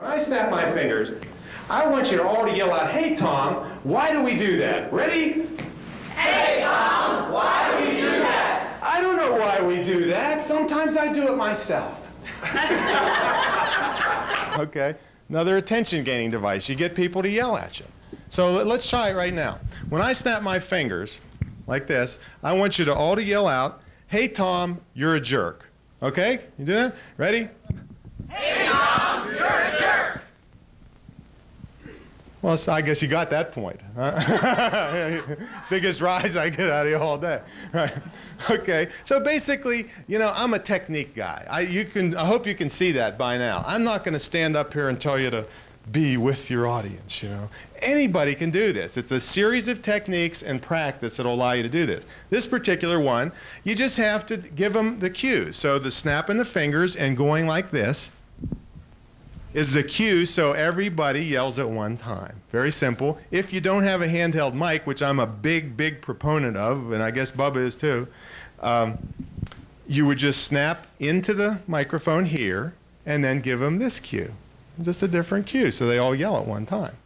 When I snap my fingers, I want you to all to yell out, hey, Tom, why do we do that? Ready? Hey, Tom, why do we do that? I don't know why we do that. Sometimes I do it myself. okay, another attention gaining device. You get people to yell at you. So let's try it right now. When I snap my fingers like this, I want you to all to yell out, hey, Tom, you're a jerk. Okay? You do that? Ready? Hey, Tom, you're a jerk. Well, I guess you got that point. Biggest rise I get out of you all day. Right. Okay. So basically, you know, I'm a technique guy. I, you can, I hope you can see that by now. I'm not going to stand up here and tell you to be with your audience, you know. Anybody can do this. It's a series of techniques and practice that will allow you to do this. This particular one, you just have to give them the cues. So the snapping the fingers and going like this is the cue so everybody yells at one time. Very simple. If you don't have a handheld mic, which I'm a big, big proponent of, and I guess Bubba is too, um, you would just snap into the microphone here and then give them this cue just a different cue, so they all yell at one time.